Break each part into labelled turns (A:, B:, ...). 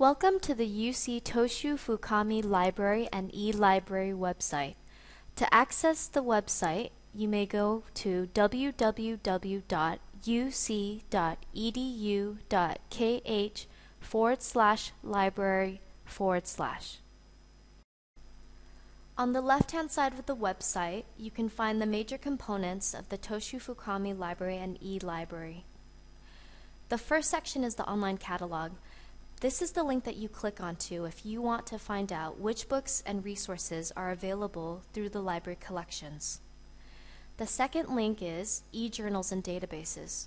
A: Welcome to the UC Toshu Fukami Library and eLibrary website. To access the website, you may go to www.uc.edu.kh forward slash library forward slash. On the left-hand side of the website, you can find the major components of the Toshu Fukami Library and eLibrary. The first section is the online catalog. This is the link that you click onto if you want to find out which books and resources are available through the library collections. The second link is e-journals and databases.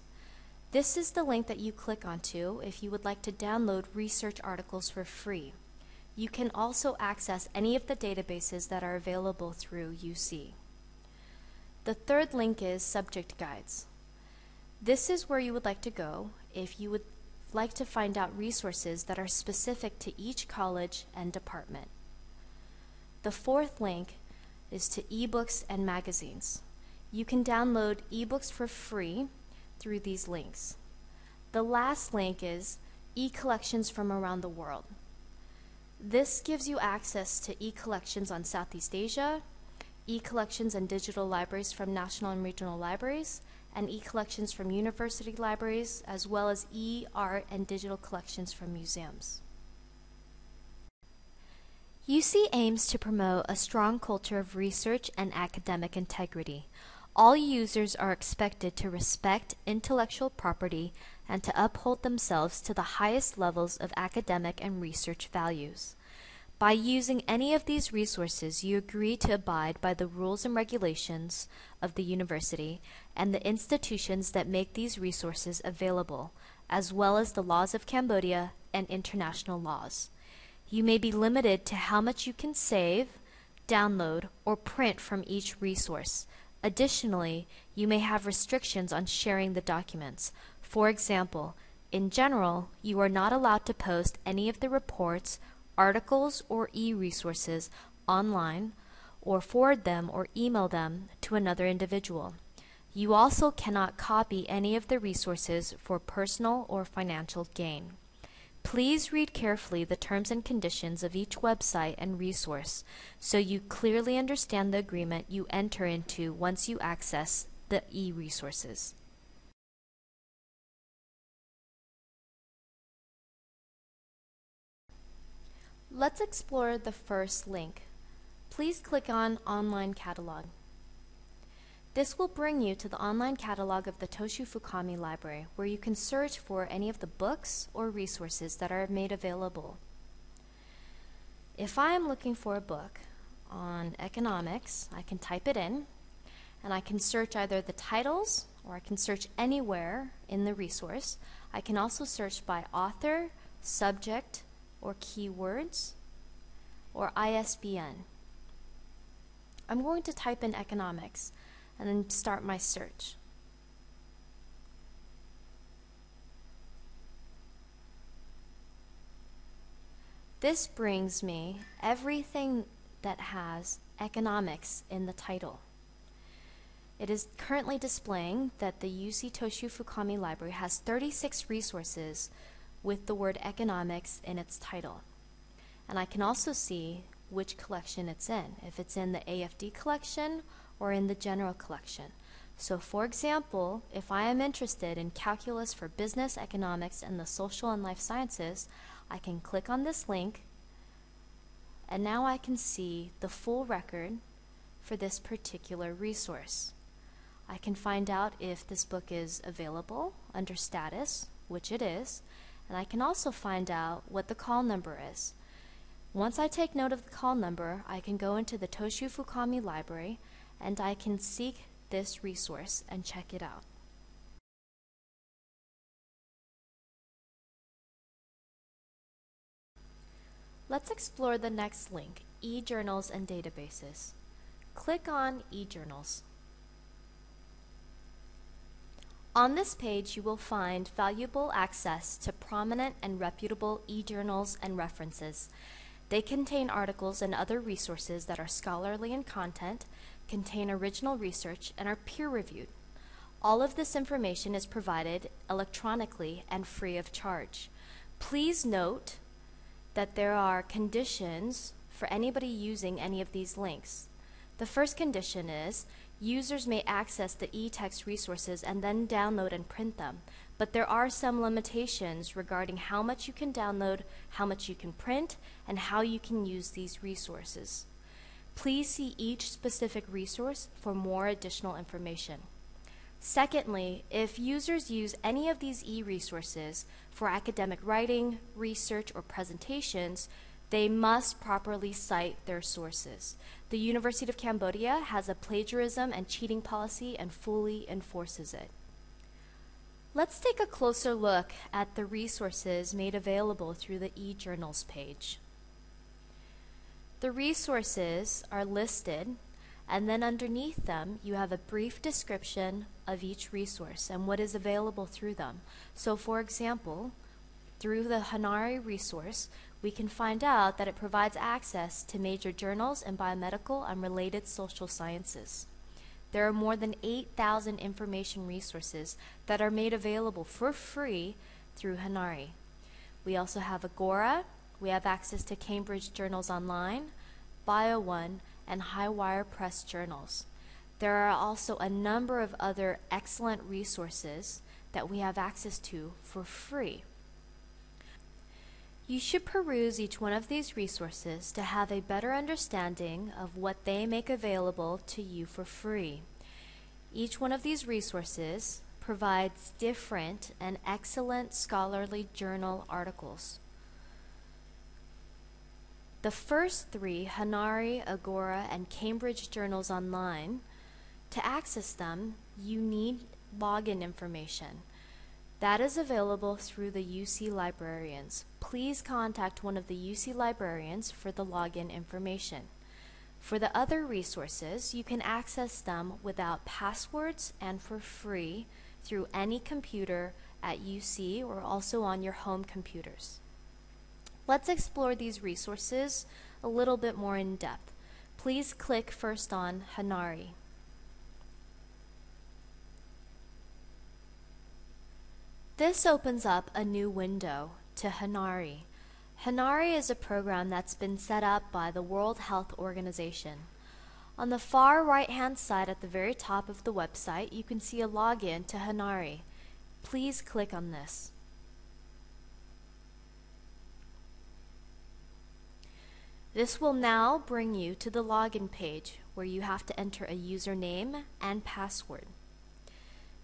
A: This is the link that you click onto if you would like to download research articles for free. You can also access any of the databases that are available through UC. The third link is subject guides. This is where you would like to go if you would like to find out resources that are specific to each college and department. The fourth link is to ebooks and magazines. You can download ebooks for free through these links. The last link is e-collections from around the world. This gives you access to e-collections on Southeast Asia, e-collections and digital libraries from national and regional libraries, and e-collections from university libraries, as well as e-art and digital collections from museums. UC aims to promote a strong culture of research and academic integrity. All users are expected to respect intellectual property and to uphold themselves to the highest levels of academic and research values. By using any of these resources, you agree to abide by the rules and regulations of the university and the institutions that make these resources available, as well as the laws of Cambodia and international laws. You may be limited to how much you can save, download, or print from each resource. Additionally, you may have restrictions on sharing the documents. For example, in general, you are not allowed to post any of the reports articles or e-resources online or forward them or email them to another individual. You also cannot copy any of the resources for personal or financial gain. Please read carefully the terms and conditions of each website and resource so you clearly understand the agreement you enter into once you access the e-resources. Let's explore the first link. Please click on Online Catalog. This will bring you to the online catalog of the Toshu Fukami Library, where you can search for any of the books or resources that are made available. If I am looking for a book on economics, I can type it in, and I can search either the titles or I can search anywhere in the resource. I can also search by author, subject, or keywords or ISBN. I'm going to type in economics and then start my search. This brings me everything that has economics in the title. It is currently displaying that the UC Toshu Fukami Library has 36 resources with the word economics in its title. And I can also see which collection it's in, if it's in the AFD collection or in the general collection. So for example, if I am interested in calculus for business, economics, and the social and life sciences, I can click on this link and now I can see the full record for this particular resource. I can find out if this book is available under status, which it is, and I can also find out what the call number is. Once I take note of the call number, I can go into the Toshu Fukami library and I can seek this resource and check it out. Let's explore the next link, e-journals and databases. Click on e-journals. On this page, you will find valuable access to prominent and reputable e-journals and references. They contain articles and other resources that are scholarly in content, contain original research, and are peer-reviewed. All of this information is provided electronically and free of charge. Please note that there are conditions for anybody using any of these links. The first condition is users may access the e-text resources and then download and print them, but there are some limitations regarding how much you can download, how much you can print, and how you can use these resources. Please see each specific resource for more additional information. Secondly, if users use any of these e-resources for academic writing, research, or presentations, they must properly cite their sources. The University of Cambodia has a plagiarism and cheating policy and fully enforces it. Let's take a closer look at the resources made available through the eJournals page. The resources are listed and then underneath them you have a brief description of each resource and what is available through them. So for example, through the HINARI resource, we can find out that it provides access to major journals in biomedical and related social sciences. There are more than 8,000 information resources that are made available for free through HINARI. We also have Agora, we have access to Cambridge Journals Online, BioOne, and Highwire Press journals. There are also a number of other excellent resources that we have access to for free. You should peruse each one of these resources to have a better understanding of what they make available to you for free. Each one of these resources provides different and excellent scholarly journal articles. The first three, HINARI, Agora, and Cambridge Journals Online, to access them, you need login information. That is available through the UC librarians. Please contact one of the UC librarians for the login information. For the other resources, you can access them without passwords and for free through any computer at UC or also on your home computers. Let's explore these resources a little bit more in depth. Please click first on HINARI. This opens up a new window to HINARI. HINARI is a program that's been set up by the World Health Organization. On the far right hand side at the very top of the website, you can see a login to HINARI. Please click on this. This will now bring you to the login page where you have to enter a username and password.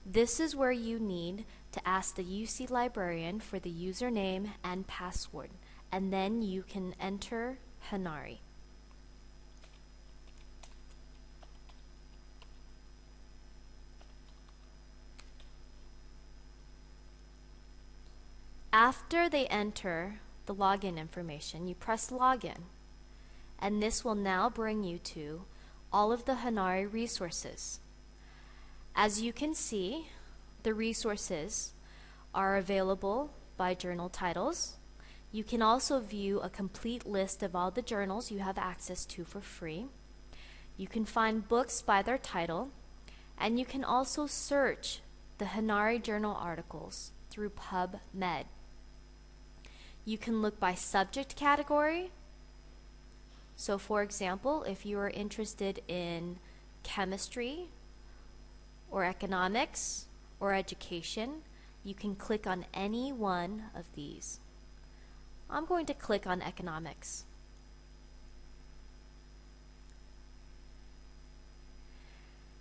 A: This is where you need to ask the UC librarian for the username and password, and then you can enter HINARI. After they enter the login information, you press login, and this will now bring you to all of the HINARI resources. As you can see, the resources are available by journal titles. You can also view a complete list of all the journals you have access to for free. You can find books by their title, and you can also search the HINARI Journal articles through PubMed. You can look by subject category. So for example, if you are interested in chemistry or economics or education, you can click on any one of these. I'm going to click on economics.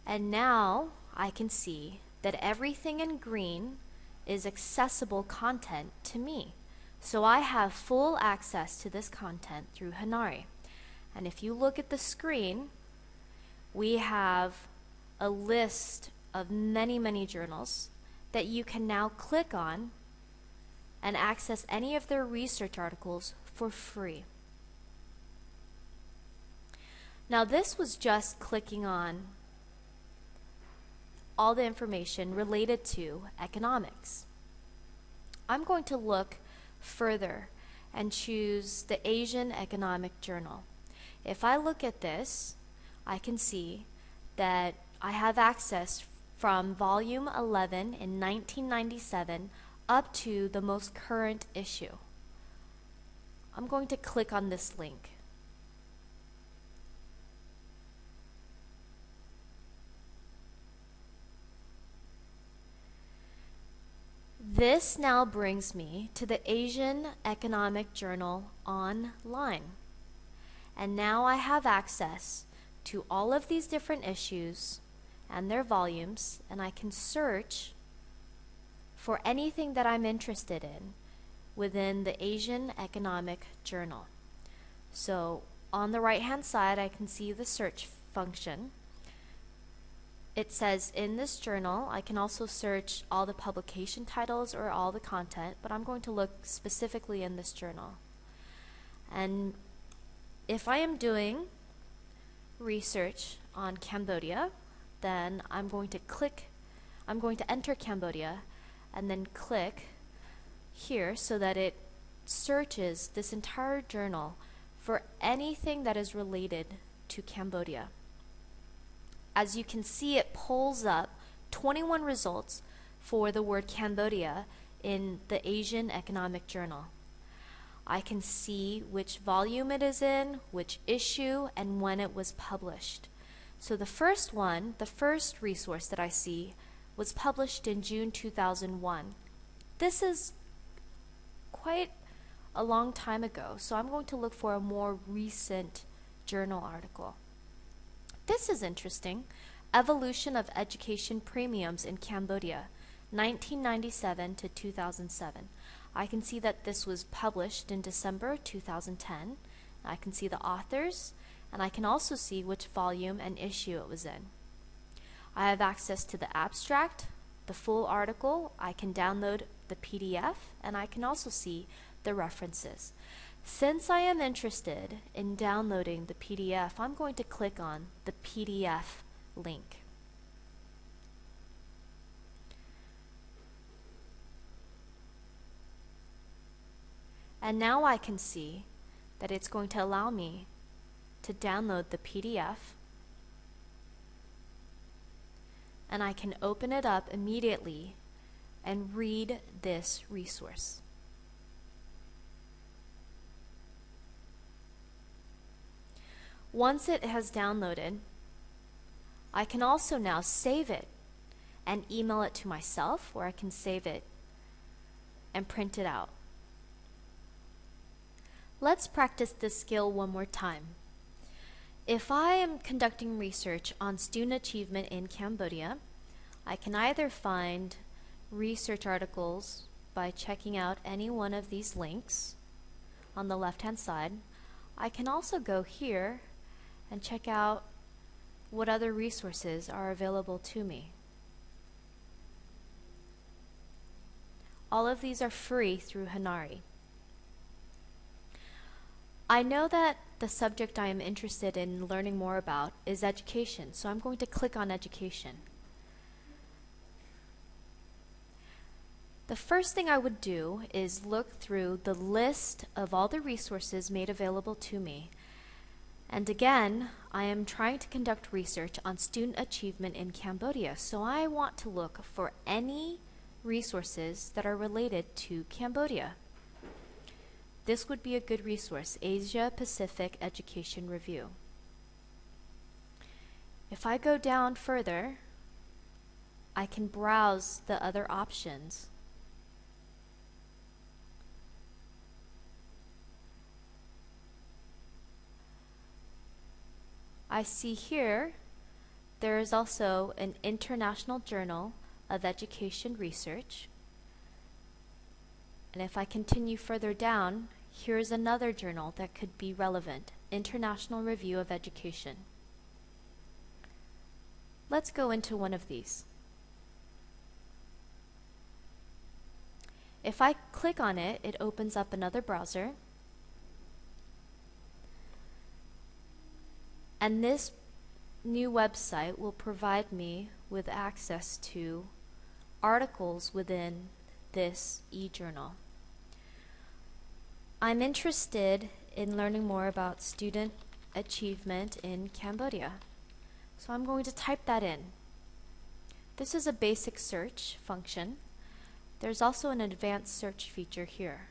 A: And now I can see that everything in green is accessible content to me. So I have full access to this content through HINARI. And if you look at the screen, we have a list of many, many journals that you can now click on and access any of their research articles for free. Now, this was just clicking on all the information related to economics. I'm going to look further and choose the Asian Economic Journal. If I look at this, I can see that I have access from volume 11 in 1997 up to the most current issue. I'm going to click on this link. This now brings me to the Asian Economic Journal online. And now I have access to all of these different issues and their volumes, and I can search for anything that I'm interested in within the Asian Economic Journal. So on the right hand side, I can see the search function. It says in this journal, I can also search all the publication titles or all the content, but I'm going to look specifically in this journal. And if I am doing research on Cambodia, then I'm going to click, I'm going to enter Cambodia and then click here so that it searches this entire journal for anything that is related to Cambodia. As you can see, it pulls up 21 results for the word Cambodia in the Asian Economic Journal. I can see which volume it is in, which issue, and when it was published. So the first one, the first resource that I see, was published in June 2001. This is quite a long time ago, so I'm going to look for a more recent journal article. This is interesting. Evolution of Education Premiums in Cambodia, 1997 to 2007. I can see that this was published in December 2010. I can see the authors, and I can also see which volume and issue it was in. I have access to the abstract, the full article, I can download the PDF, and I can also see the references. Since I am interested in downloading the PDF, I'm going to click on the PDF link. And now I can see that it's going to allow me to download the PDF and I can open it up immediately and read this resource. Once it has downloaded, I can also now save it and email it to myself or I can save it and print it out. Let's practice this skill one more time. If I am conducting research on student achievement in Cambodia, I can either find research articles by checking out any one of these links on the left hand side. I can also go here and check out what other resources are available to me. All of these are free through HINARI. I know that the subject I am interested in learning more about is education, so I'm going to click on education. The first thing I would do is look through the list of all the resources made available to me. And again, I am trying to conduct research on student achievement in Cambodia, so I want to look for any resources that are related to Cambodia. This would be a good resource, Asia Pacific Education Review. If I go down further, I can browse the other options. I see here there is also an International Journal of Education Research. And if I continue further down, here is another journal that could be relevant, International Review of Education. Let's go into one of these. If I click on it, it opens up another browser. And this new website will provide me with access to articles within this e-journal. I'm interested in learning more about student achievement in Cambodia. So I'm going to type that in. This is a basic search function. There's also an advanced search feature here.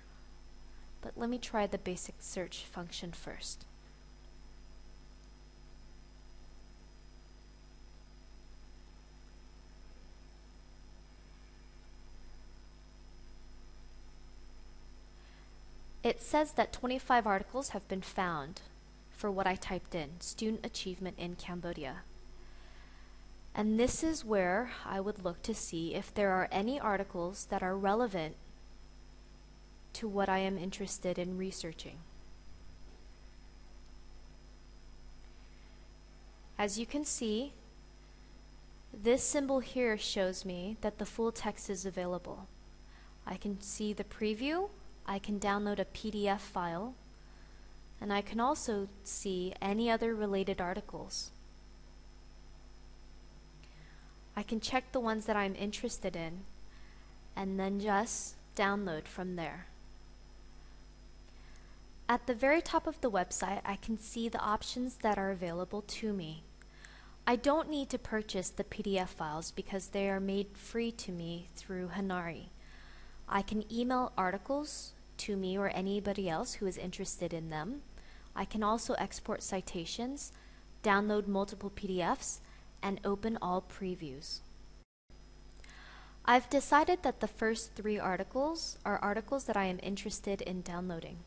A: but let me try the basic search function first. It says that 25 articles have been found for what I typed in, student achievement in Cambodia. And this is where I would look to see if there are any articles that are relevant to what I am interested in researching. As you can see, this symbol here shows me that the full text is available. I can see the preview I can download a PDF file, and I can also see any other related articles. I can check the ones that I'm interested in and then just download from there. At the very top of the website, I can see the options that are available to me. I don't need to purchase the PDF files because they are made free to me through HINARI. I can email articles to me or anybody else who is interested in them. I can also export citations, download multiple PDFs, and open all previews. I've decided that the first three articles are articles that I am interested in downloading.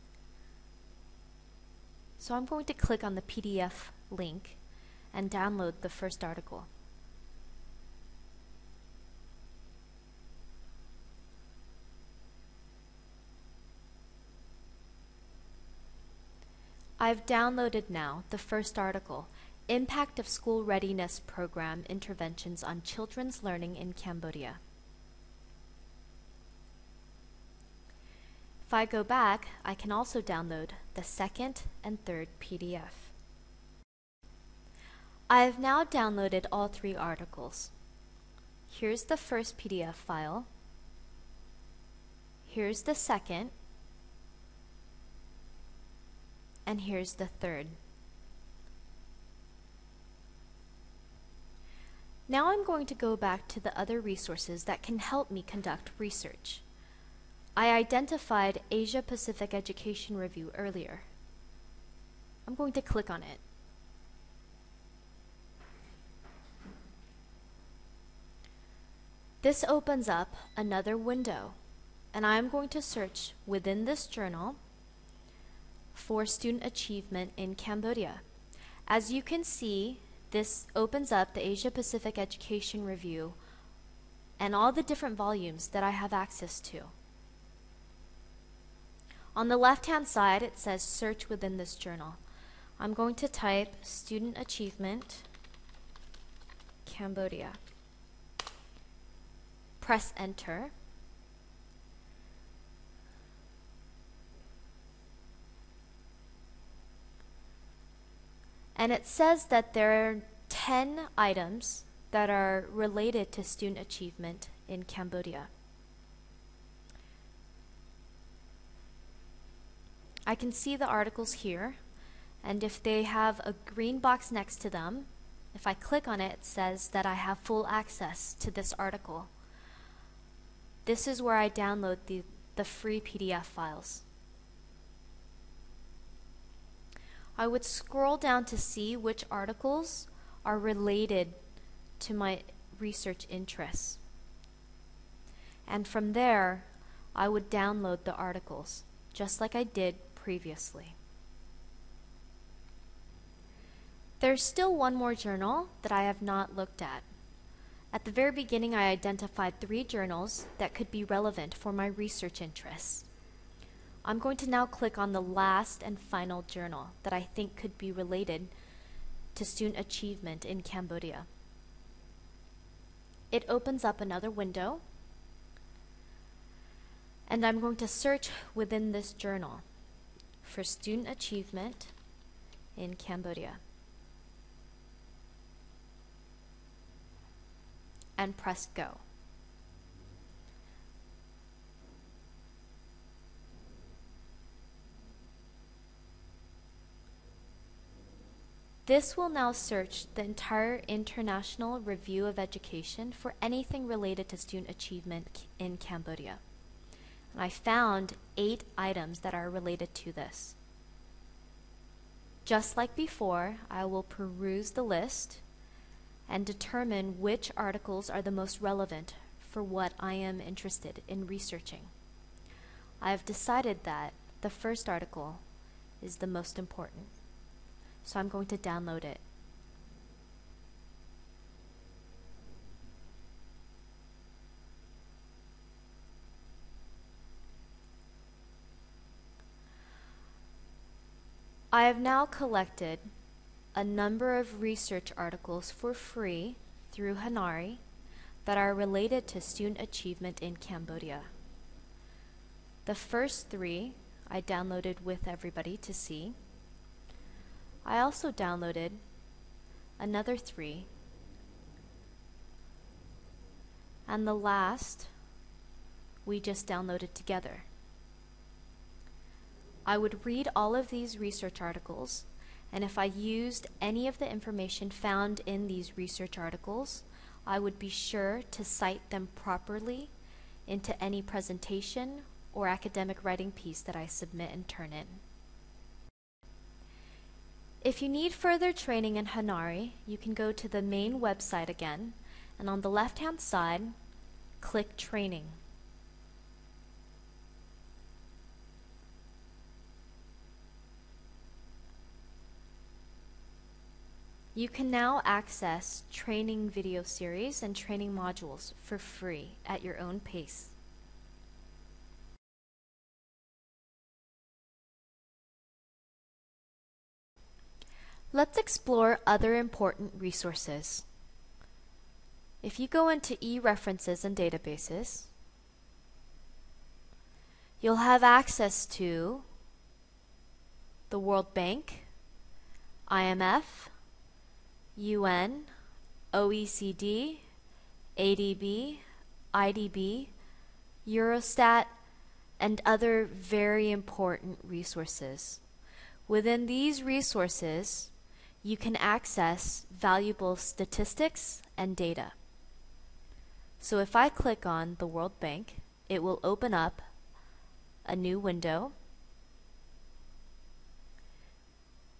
A: So I'm going to click on the PDF link and download the first article. I've downloaded now the first article, Impact of School Readiness Program Interventions on Children's Learning in Cambodia. If I go back, I can also download the second and third PDF. I have now downloaded all three articles. Here's the first PDF file. Here's the second. And here's the third. Now I'm going to go back to the other resources that can help me conduct research. I identified Asia Pacific Education Review earlier. I'm going to click on it. This opens up another window, and I'm going to search within this journal for student achievement in Cambodia. As you can see, this opens up the Asia Pacific Education Review and all the different volumes that I have access to. On the left-hand side, it says search within this journal. I'm going to type student achievement Cambodia. Press enter. And it says that there are 10 items that are related to student achievement in Cambodia. I can see the articles here, and if they have a green box next to them, if I click on it, it says that I have full access to this article. This is where I download the, the free PDF files. I would scroll down to see which articles are related to my research interests. And from there, I would download the articles, just like I did previously. There's still one more journal that I have not looked at. At the very beginning, I identified three journals that could be relevant for my research interests. I'm going to now click on the last and final journal that I think could be related to student achievement in Cambodia. It opens up another window and I'm going to search within this journal for student achievement in Cambodia. And press go. This will now search the entire International Review of Education for anything related to student achievement in Cambodia. And I found eight items that are related to this. Just like before, I will peruse the list and determine which articles are the most relevant for what I am interested in researching. I have decided that the first article is the most important, so I'm going to download it. I have now collected a number of research articles for free through HINARI that are related to student achievement in Cambodia. The first three I downloaded with everybody to see. I also downloaded another three. And the last we just downloaded together. I would read all of these research articles, and if I used any of the information found in these research articles, I would be sure to cite them properly into any presentation or academic writing piece that I submit and turn in. If you need further training in HINARI, you can go to the main website again, and on the left hand side, click Training. You can now access training video series and training modules for free at your own pace. Let's explore other important resources. If you go into e-references and databases, you'll have access to the World Bank, IMF, UN, OECD, ADB, IDB, Eurostat, and other very important resources. Within these resources, you can access valuable statistics and data. So if I click on the World Bank, it will open up a new window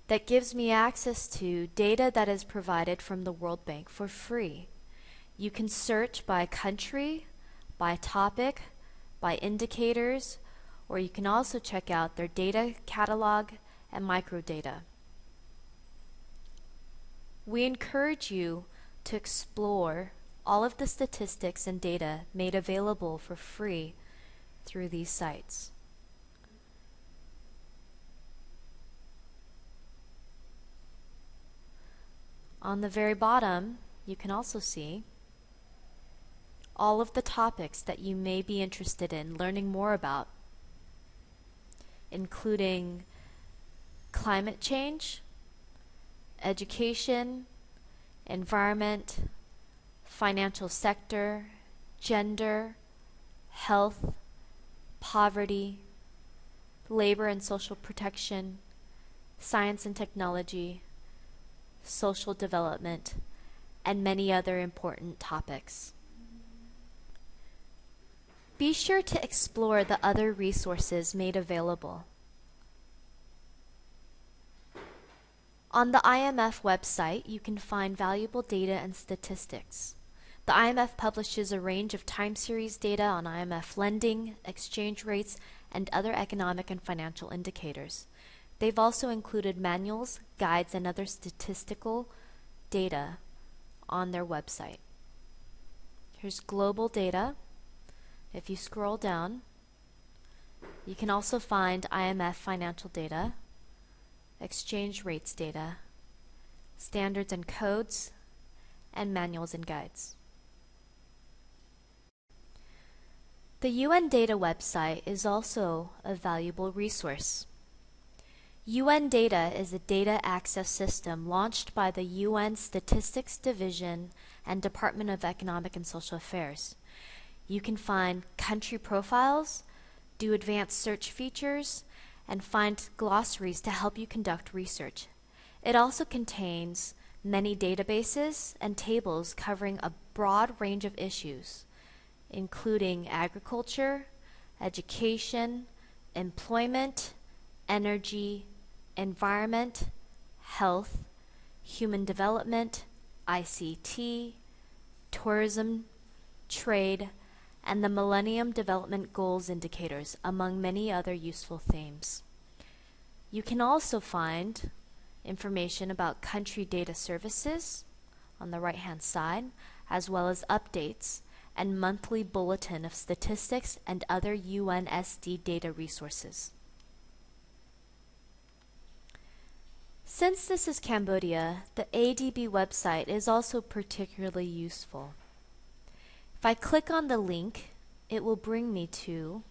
A: that gives me access to data that is provided from the World Bank for free. You can search by country, by topic, by indicators, or you can also check out their data catalog and microdata. We encourage you to explore all of the statistics and data made available for free through these sites. On the very bottom, you can also see all of the topics that you may be interested in learning more about, including climate change, education, environment, financial sector, gender, health, poverty, labor and social protection, science and technology, social development, and many other important topics. Be sure to explore the other resources made available. On the IMF website, you can find valuable data and statistics. The IMF publishes a range of time series data on IMF lending, exchange rates, and other economic and financial indicators. They've also included manuals, guides, and other statistical data on their website. Here's global data. If you scroll down, you can also find IMF financial data, exchange rates data, standards and codes, and manuals and guides. The UN Data website is also a valuable resource. UN Data is a data access system launched by the UN Statistics Division and Department of Economic and Social Affairs. You can find country profiles, do advanced search features, and find glossaries to help you conduct research. It also contains many databases and tables covering a broad range of issues, including agriculture, education, employment, energy, environment, health, human development, ICT, tourism, trade, and the Millennium Development Goals indicators, among many other useful themes. You can also find information about country data services on the right hand side, as well as updates and monthly bulletin of statistics and other UNSD data resources. Since this is Cambodia, the ADB website is also particularly useful. If I click on the link, it will bring me to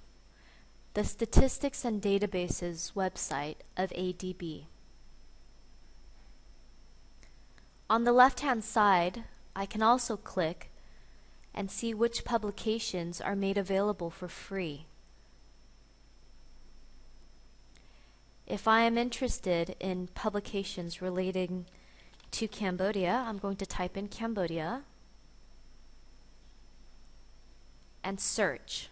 A: the Statistics and Databases website of ADB. On the left-hand side, I can also click and see which publications are made available for free. If I am interested in publications relating to Cambodia, I'm going to type in Cambodia and search.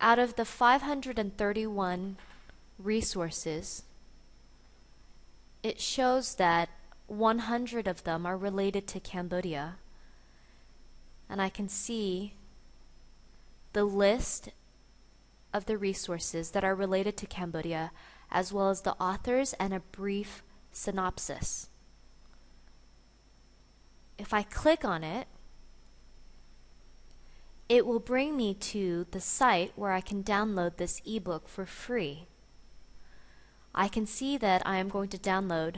A: Out of the 531 resources, it shows that 100 of them are related to Cambodia. And I can see the list of the resources that are related to Cambodia, as well as the authors and a brief synopsis. If I click on it, it will bring me to the site where I can download this ebook for free. I can see that I am going to download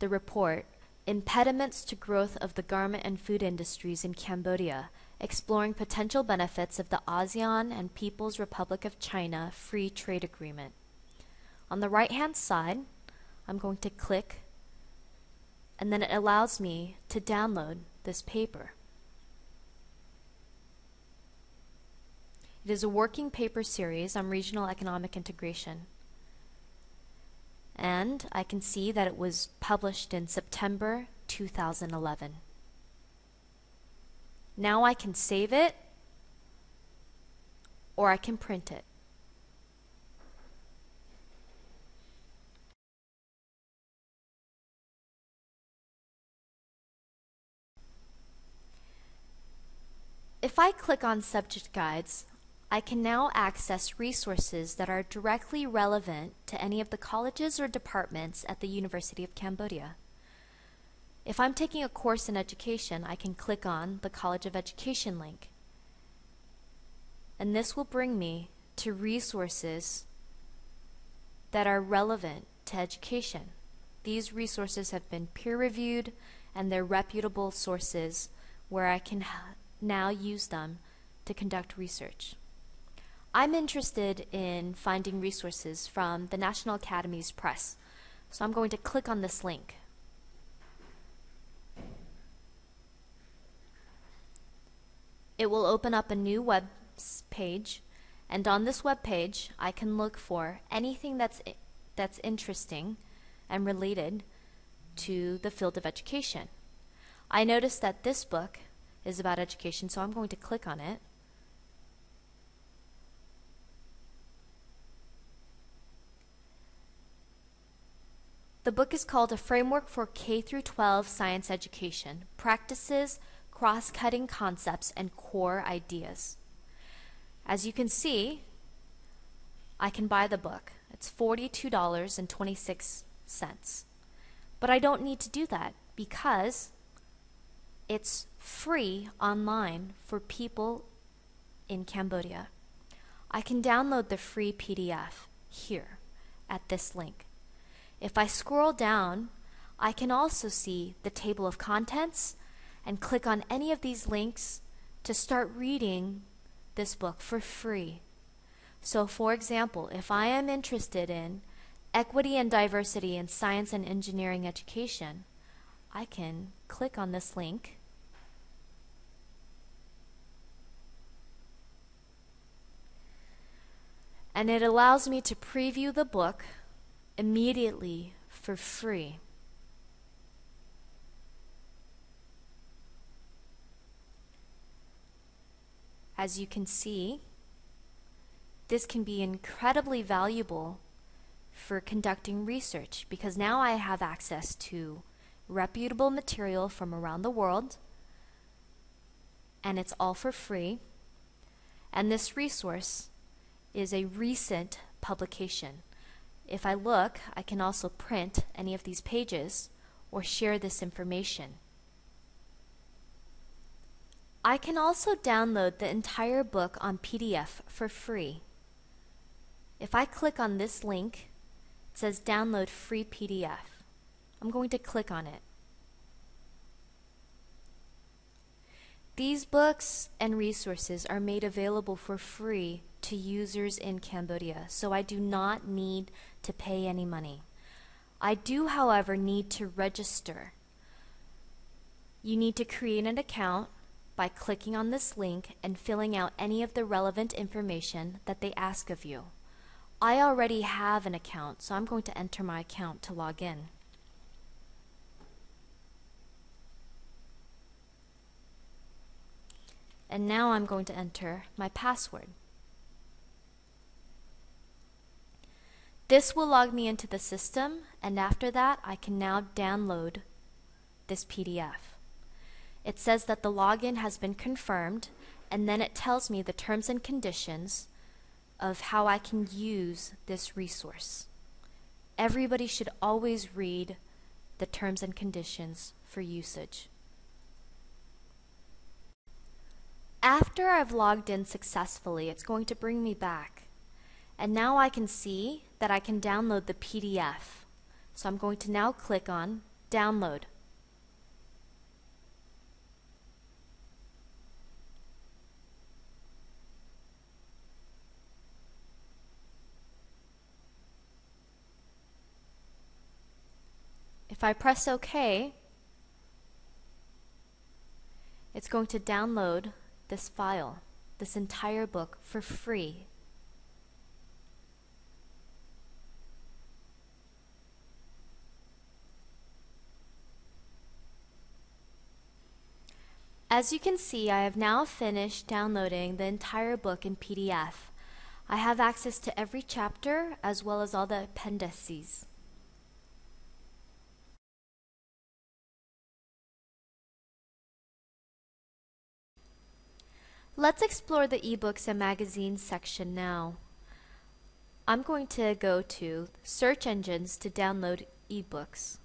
A: the report Impediments to Growth of the Garment and Food Industries in Cambodia, exploring potential benefits of the ASEAN and People's Republic of China Free Trade Agreement. On the right hand side, I'm going to click and then it allows me to download this paper. It is a working paper series on regional economic integration. And I can see that it was published in September 2011. Now I can save it or I can print it. If I click on Subject Guides, I can now access resources that are directly relevant to any of the colleges or departments at the University of Cambodia. If I'm taking a course in education, I can click on the College of Education link. And this will bring me to resources that are relevant to education. These resources have been peer reviewed and they're reputable sources where I can now use them to conduct research. I'm interested in finding resources from the National Academies Press, so I'm going to click on this link. It will open up a new web page, and on this web page, I can look for anything that's that's interesting and related to the field of education. I noticed that this book is about education, so I'm going to click on it. The book is called A Framework for K through 12 Science Education: Practices, Cross-Cutting Concepts, and Core Ideas. As you can see, I can buy the book. It's $42.26. But I don't need to do that because it's free online for people in Cambodia. I can download the free PDF here at this link. If I scroll down, I can also see the table of contents and click on any of these links to start reading this book for free. So, for example, if I am interested in equity and diversity in science and engineering education, I can click on this link. And it allows me to preview the book immediately for free. as you can see, this can be incredibly valuable for conducting research because now I have access to reputable material from around the world and it's all for free. And this resource is a recent publication. If I look, I can also print any of these pages or share this information. I can also download the entire book on PDF for free. If I click on this link, it says download free PDF. I'm going to click on it. These books and resources are made available for free to users in Cambodia, so I do not need to pay any money. I do, however, need to register. You need to create an account by clicking on this link and filling out any of the relevant information that they ask of you. I already have an account, so I'm going to enter my account to log in. And now I'm going to enter my password. This will log me into the system, and after that, I can now download this PDF. It says that the login has been confirmed, and then it tells me the terms and conditions of how I can use this resource. Everybody should always read the terms and conditions for usage. After I've logged in successfully, it's going to bring me back. And now I can see that I can download the PDF. So I'm going to now click on Download. If I press OK, it's going to download this file, this entire book, for free. As you can see, I have now finished downloading the entire book in PDF. I have access to every chapter as well as all the appendices. Let's explore the ebooks and magazines section now. I'm going to go to search engines to download ebooks.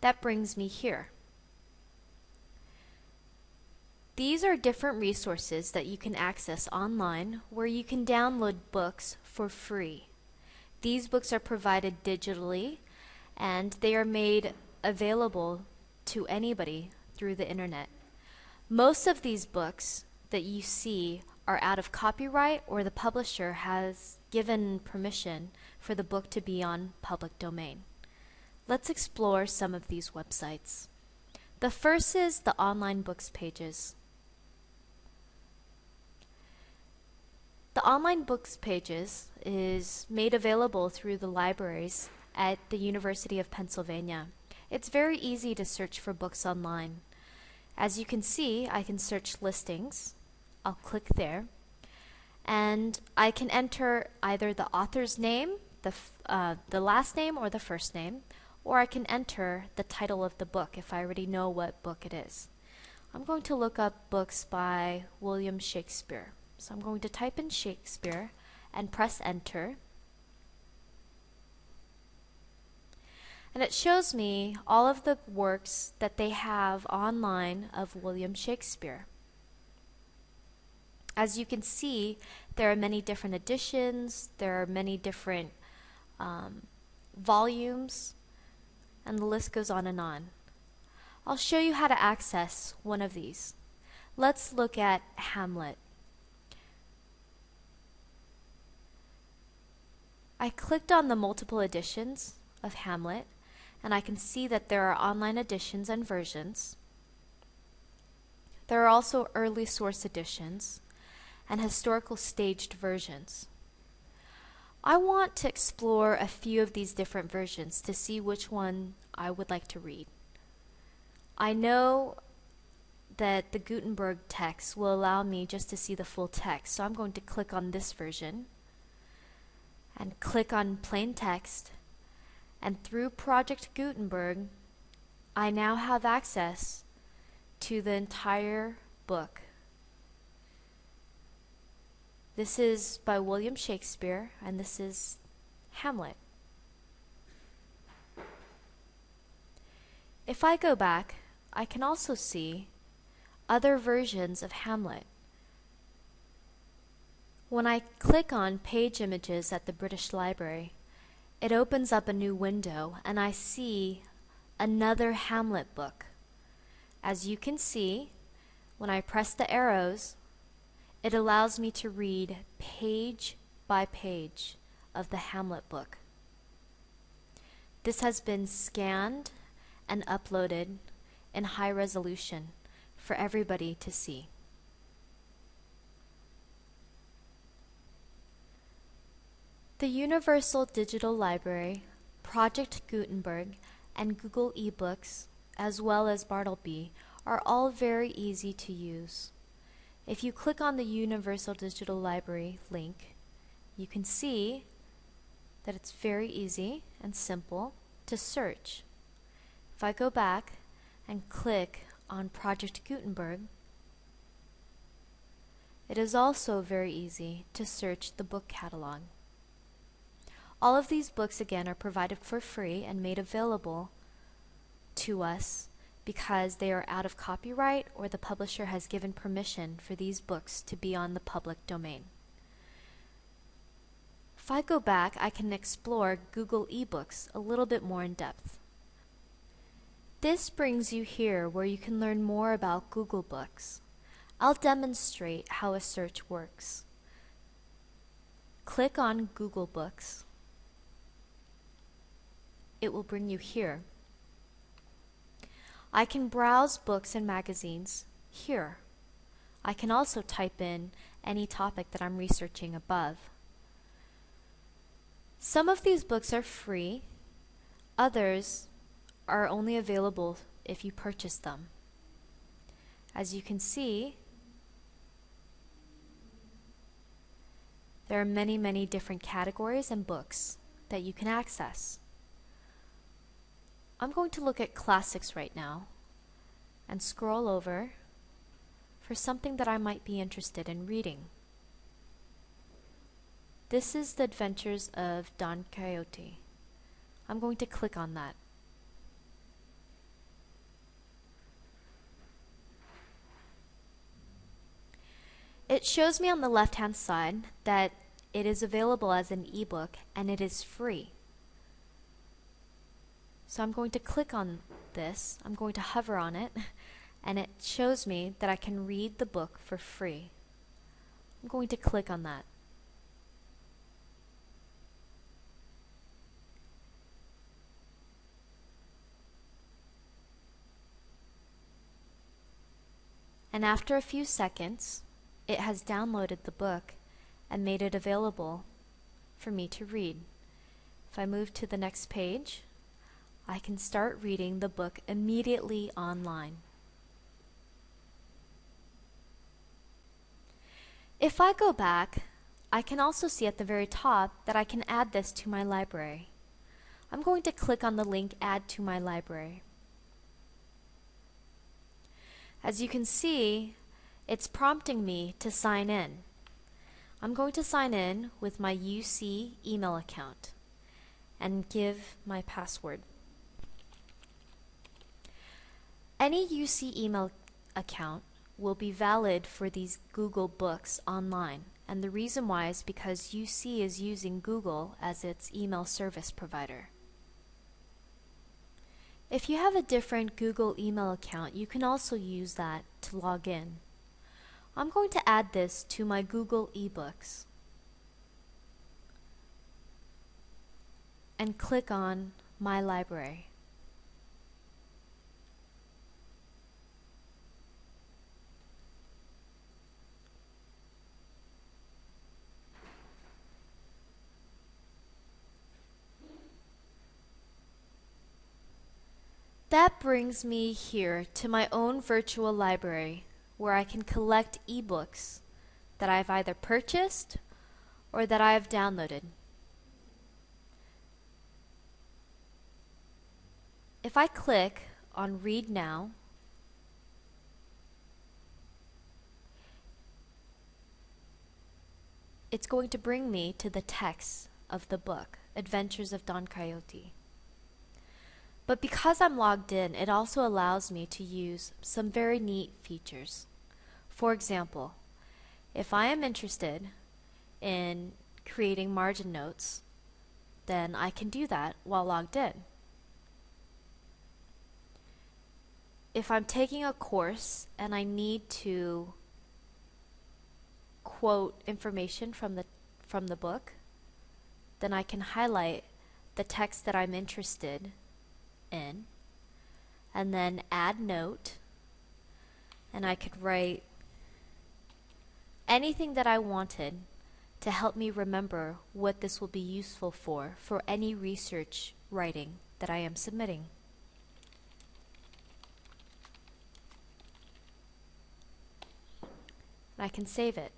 A: That brings me here. These are different resources that you can access online where you can download books for free. These books are provided digitally and they are made available to anybody through the internet. Most of these books that you see are out of copyright or the publisher has given permission for the book to be on public domain. Let's explore some of these websites. The first is the online books pages. The online books pages is made available through the libraries at the University of Pennsylvania. It's very easy to search for books online. As you can see, I can search listings. I'll click there. And I can enter either the author's name, the, uh, the last name, or the first name, or I can enter the title of the book if I already know what book it is. I'm going to look up books by William Shakespeare. So I'm going to type in Shakespeare and press enter. And it shows me all of the works that they have online of William Shakespeare. As you can see, there are many different editions, there are many different um, volumes, and the list goes on and on. I'll show you how to access one of these. Let's look at Hamlet. I clicked on the multiple editions of Hamlet and I can see that there are online editions and versions. There are also early source editions and historical staged versions. I want to explore a few of these different versions to see which one I would like to read. I know that the Gutenberg text will allow me just to see the full text. So I'm going to click on this version and click on plain text and through Project Gutenberg I now have access to the entire book. This is by William Shakespeare and this is Hamlet. If I go back, I can also see other versions of Hamlet. When I click on Page Images at the British Library, it opens up a new window and I see another Hamlet book. As you can see, when I press the arrows, it allows me to read page by page of the Hamlet book. This has been scanned and uploaded in high resolution for everybody to see. The Universal Digital Library, Project Gutenberg, and Google eBooks, as well as Bartleby, are all very easy to use. If you click on the Universal Digital Library link, you can see that it's very easy and simple to search. If I go back and click on Project Gutenberg, it is also very easy to search the book catalog. All of these books again are provided for free and made available to us because they are out of copyright or the publisher has given permission for these books to be on the public domain. If I go back, I can explore Google eBooks a little bit more in depth. This brings you here where you can learn more about Google Books. I'll demonstrate how a search works. Click on Google Books. It will bring you here. I can browse books and magazines here. I can also type in any topic that I'm researching above. Some of these books are free, others are only available if you purchase them. As you can see, there are many, many different categories and books that you can access. I'm going to look at classics right now and scroll over for something that I might be interested in reading. This is the adventures of Don Quixote. I'm going to click on that. It shows me on the left hand side that it is available as an ebook and it is free. So I'm going to click on this, I'm going to hover on it, and it shows me that I can read the book for free. I'm going to click on that. And after a few seconds, it has downloaded the book and made it available for me to read. If I move to the next page, I can start reading the book immediately online. If I go back, I can also see at the very top that I can add this to my library. I'm going to click on the link Add to my library. As you can see, it's prompting me to sign in. I'm going to sign in with my UC email account and give my password. Any UC email account will be valid for these Google Books online. And the reason why is because UC is using Google as its email service provider. If you have a different Google email account, you can also use that to log in. I'm going to add this to my Google eBooks and click on My Library. That brings me here to my own virtual library where I can collect ebooks that I've either purchased or that I have downloaded. If I click on Read Now, it's going to bring me to the text of the book, Adventures of Don Quixote. But because I'm logged in, it also allows me to use some very neat features. For example, if I am interested in creating margin notes, then I can do that while logged in. If I'm taking a course and I need to quote information from the from the book, then I can highlight the text that I'm interested in and then add note and I could write anything that I wanted to help me remember what this will be useful for for any research writing that I am submitting. I can save it.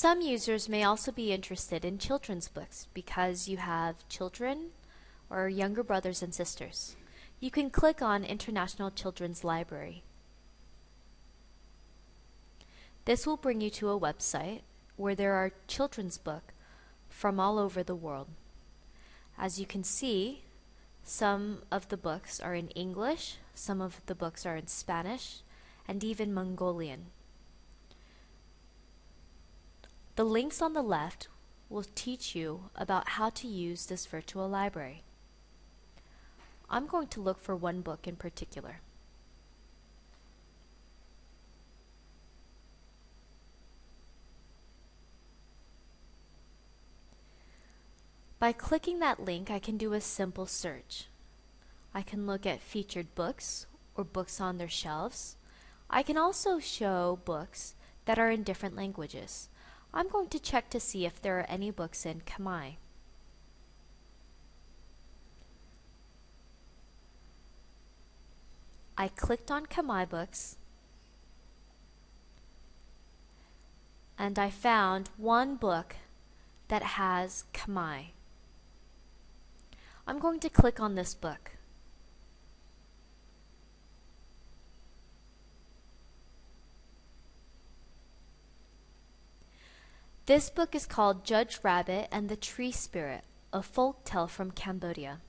A: Some users may also be interested in children's books because you have children or younger brothers and sisters. You can click on International Children's Library. This will bring you to a website where there are children's books from all over the world. As you can see, some of the books are in English, some of the books are in Spanish, and even Mongolian. The links on the left will teach you about how to use this virtual library. I'm going to look for one book in particular. By clicking that link, I can do a simple search. I can look at featured books or books on their shelves. I can also show books that are in different languages. I'm going to check to see if there are any books in Khmer. I clicked on Khmer books and I found one book that has Khmer. I'm going to click on this book. This book is called Judge Rabbit and the Tree Spirit, a folk tale from Cambodia.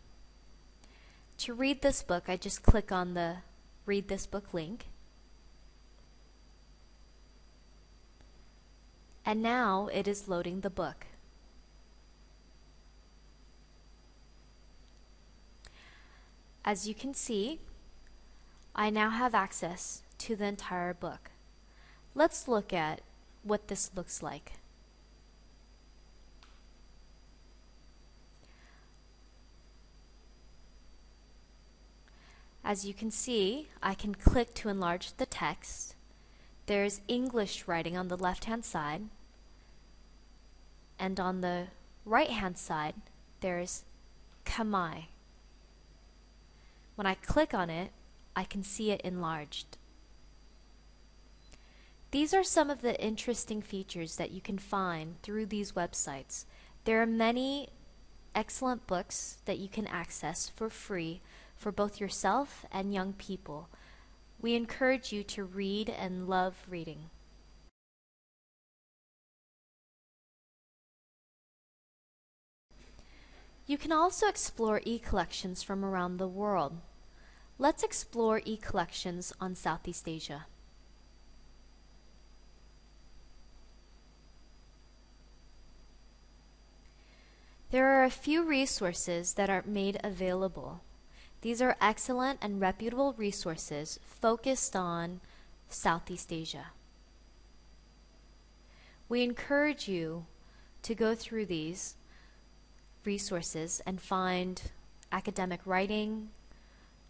A: To read this book, I just click on the Read This Book link. And now it is loading the book. As you can see, I now have access to the entire book. Let's look at what this looks like. As you can see, I can click to enlarge the text. There's English writing on the left-hand side. And on the right-hand side, there's Khmer. When I click on it, I can see it enlarged. These are some of the interesting features that you can find through these websites. There are many excellent books that you can access for free for both yourself and young people. We encourage you to read and love reading. You can also explore e-collections from around the world. Let's explore e-collections on Southeast Asia. There are a few resources that are made available. These are excellent and reputable resources focused on Southeast Asia. We encourage you to go through these resources and find academic writing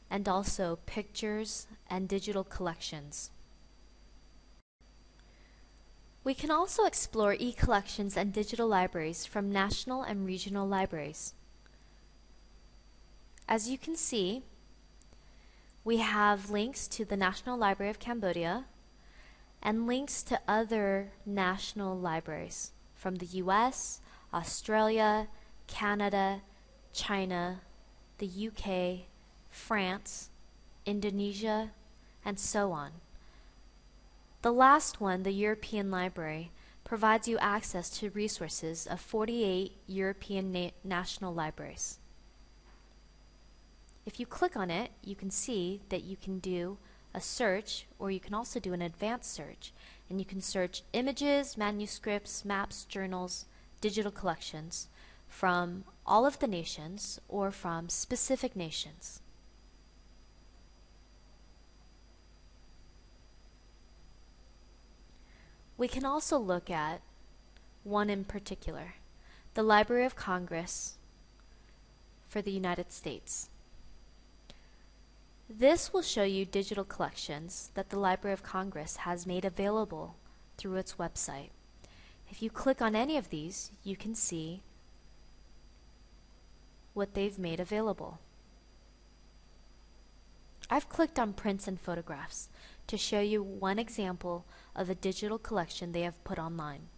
A: and also pictures and digital collections. We can also explore e-collections and digital libraries from national and regional libraries. As you can see, we have links to the National Library of Cambodia and links to other national libraries from the US, Australia, Canada, China, the UK, France, Indonesia, and so on. The last one, the European Library, provides you access to resources of 48 European na national libraries. If you click on it, you can see that you can do a search or you can also do an advanced search and you can search images, manuscripts, maps, journals, digital collections from all of the nations or from specific nations. We can also look at one in particular, the Library of Congress for the United States. This will show you digital collections that the Library of Congress has made available through its website. If you click on any of these, you can see what they've made available. I've clicked on prints and photographs to show you one example of a digital collection they have put online.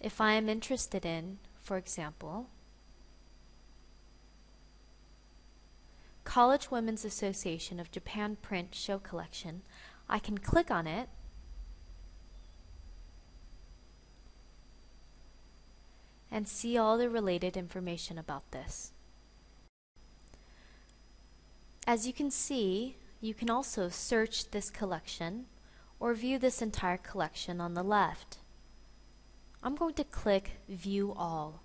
A: If I am interested in, for example, College Women's Association of Japan Print Show Collection, I can click on it and see all the related information about this. As you can see, you can also search this collection or view this entire collection on the left. I'm going to click View All.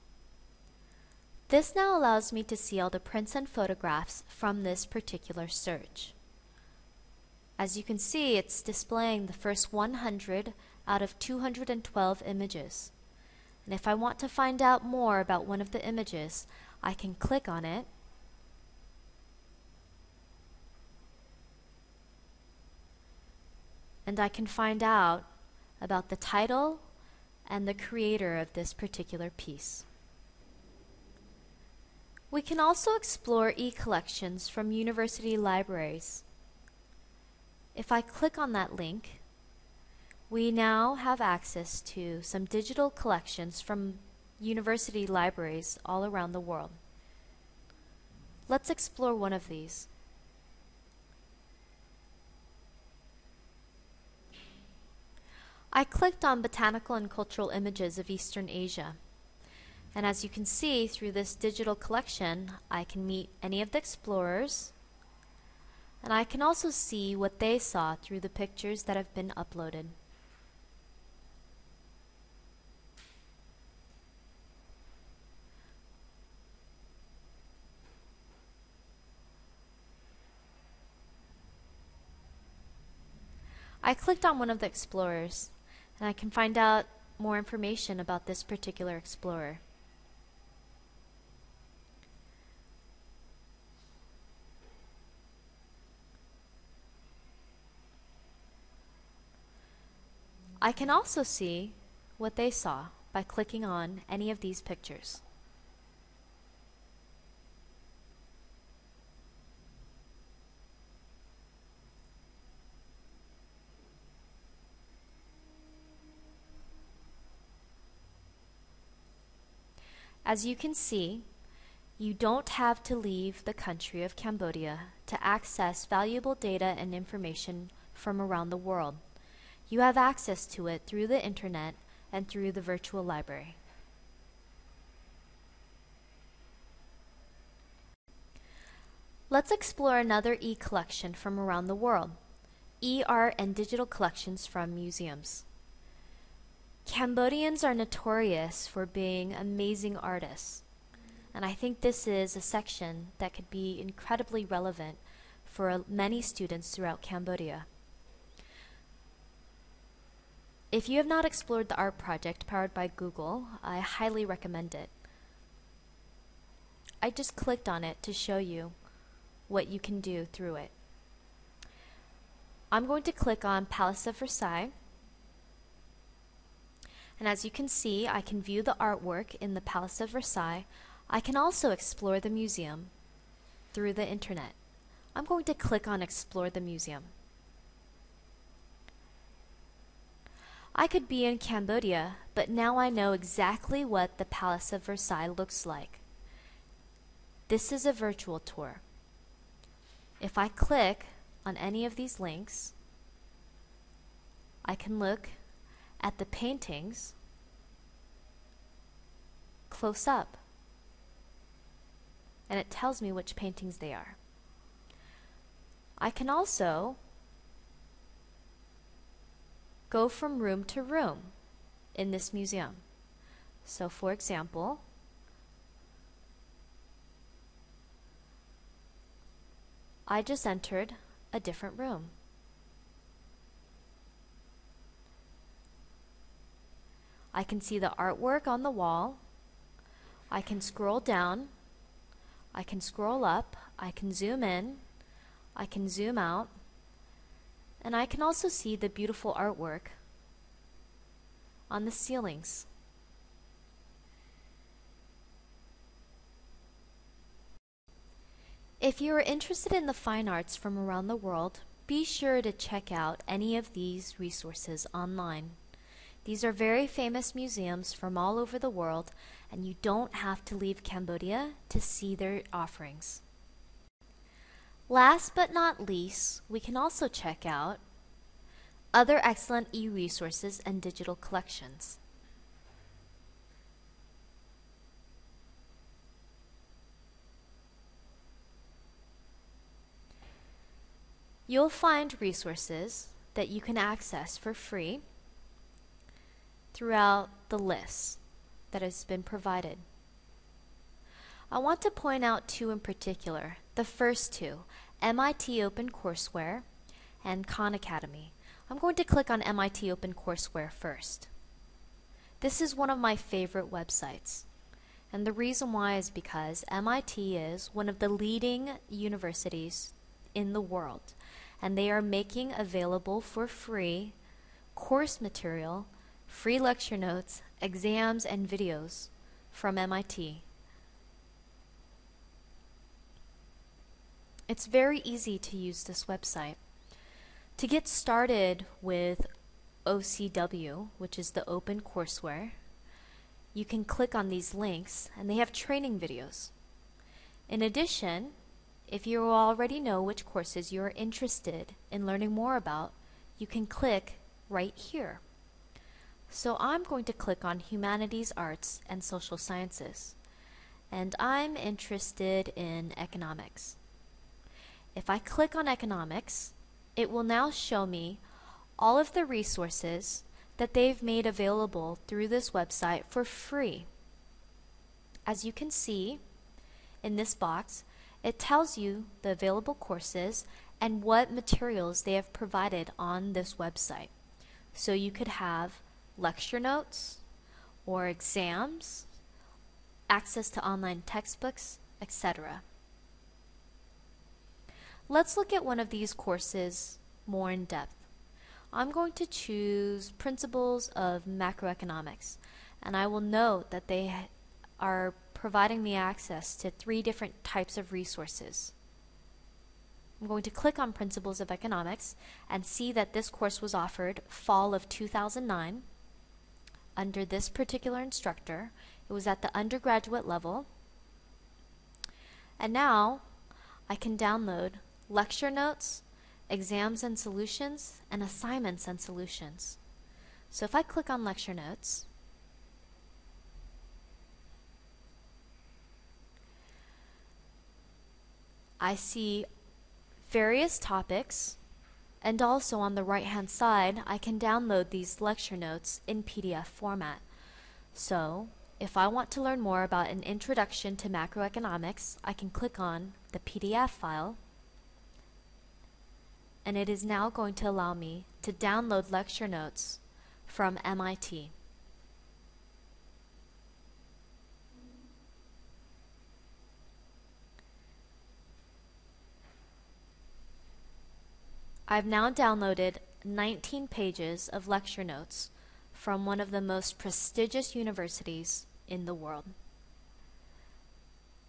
A: This now allows me to see all the prints and photographs from this particular search. As you can see, it's displaying the first 100 out of 212 images. And if I want to find out more about one of the images, I can click on it and I can find out about the title and the creator of this particular piece. We can also explore e-collections from university libraries. If I click on that link, we now have access to some digital collections from university libraries all around the world. Let's explore one of these. I clicked on Botanical and Cultural Images of Eastern Asia. And as you can see through this digital collection, I can meet any of the explorers, and I can also see what they saw through the pictures that have been uploaded. I clicked on one of the explorers, and I can find out more information about this particular explorer. I can also see what they saw by clicking on any of these pictures. As you can see, you don't have to leave the country of Cambodia to access valuable data and information from around the world. You have access to it through the internet and through the virtual library. Let's explore another e-collection from around the world, e-art and digital collections from museums. Cambodians are notorious for being amazing artists. And I think this is a section that could be incredibly relevant for many students throughout Cambodia. If you have not explored the art project powered by Google, I highly recommend it. I just clicked on it to show you what you can do through it. I'm going to click on Palace of Versailles. And as you can see, I can view the artwork in the Palace of Versailles. I can also explore the museum through the internet. I'm going to click on Explore the Museum. I could be in Cambodia, but now I know exactly what the Palace of Versailles looks like. This is a virtual tour. If I click on any of these links, I can look at the paintings close up. And it tells me which paintings they are. I can also go from room to room in this museum. So for example, I just entered a different room. I can see the artwork on the wall. I can scroll down. I can scroll up. I can zoom in. I can zoom out. And I can also see the beautiful artwork on the ceilings. If you are interested in the fine arts from around the world, be sure to check out any of these resources online. These are very famous museums from all over the world, and you don't have to leave Cambodia to see their offerings. Last but not least, we can also check out other excellent e-resources and digital collections. You'll find resources that you can access for free throughout the list that has been provided. I want to point out two in particular. The first two, MIT OpenCourseware and Khan Academy. I'm going to click on MIT OpenCourseware first. This is one of my favorite websites. And the reason why is because MIT is one of the leading universities in the world and they are making available for free course material, free lecture notes, exams, and videos from MIT. It's very easy to use this website. To get started with OCW, which is the Open Courseware, you can click on these links and they have training videos. In addition, if you already know which courses you are interested in learning more about, you can click right here. So I'm going to click on Humanities, Arts, and Social Sciences. And I'm interested in economics. If I click on economics, it will now show me all of the resources that they've made available through this website for free. As you can see in this box, it tells you the available courses and what materials they have provided on this website. So you could have lecture notes or exams, access to online textbooks, etc. Let's look at one of these courses more in depth. I'm going to choose Principles of Macroeconomics, and I will note that they are providing me access to three different types of resources. I'm going to click on Principles of Economics and see that this course was offered fall of 2009 under this particular instructor. It was at the undergraduate level. And now I can download lecture notes, exams and solutions, and assignments and solutions. So if I click on lecture notes, I see various topics and also on the right hand side I can download these lecture notes in PDF format. So if I want to learn more about an introduction to macroeconomics I can click on the PDF file and it is now going to allow me to download lecture notes from MIT. I've now downloaded 19 pages of lecture notes from one of the most prestigious universities in the world.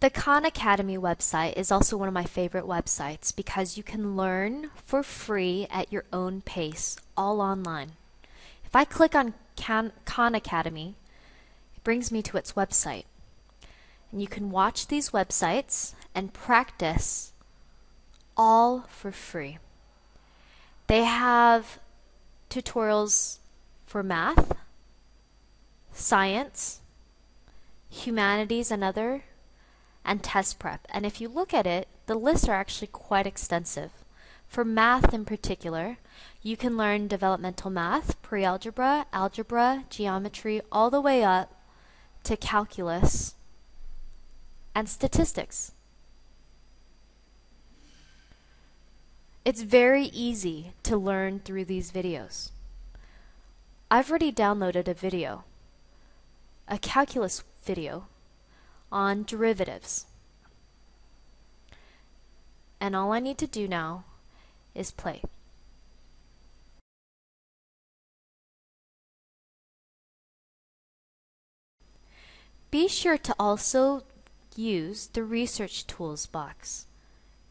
A: The Khan Academy website is also one of my favorite websites because you can learn for free at your own pace, all online. If I click on Khan, Academy, it brings me to its website. And you can watch these websites and practice all for free. They have tutorials for math, science, humanities, another, and test prep. And if you look at it, the lists are actually quite extensive. For math in particular, you can learn developmental math, pre-algebra, algebra, geometry, all the way up to calculus and statistics. It's very easy to learn through these videos. I've already downloaded a video, a calculus video on derivatives. And all I need to do now is play. Be sure to also use the Research Tools box.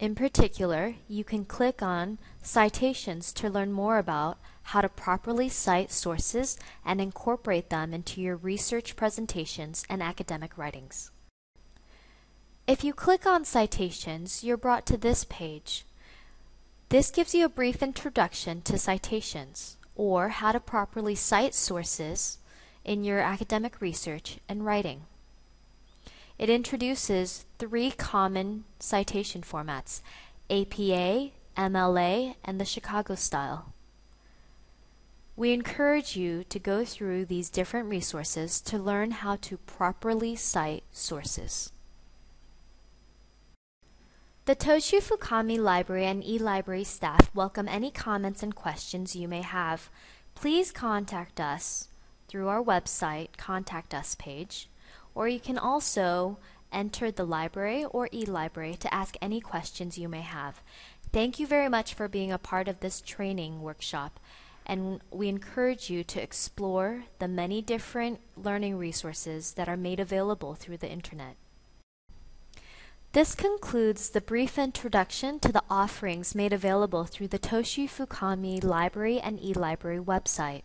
A: In particular, you can click on Citations to learn more about how to properly cite sources and incorporate them into your research presentations and academic writings. If you click on Citations, you're brought to this page. This gives you a brief introduction to citations, or how to properly cite sources in your academic research and writing. It introduces three common citation formats, APA, MLA, and the Chicago style. We encourage you to go through these different resources to learn how to properly cite sources. The Toshu Fukami Library and eLibrary staff welcome any comments and questions you may have. Please contact us through our website Contact Us page, or you can also enter the library or e-library to ask any questions you may have. Thank you very much for being a part of this training workshop, and we encourage you to explore the many different learning resources that are made available through the internet. This concludes the brief introduction to the offerings made available through the Toshu Fukami Library and eLibrary website.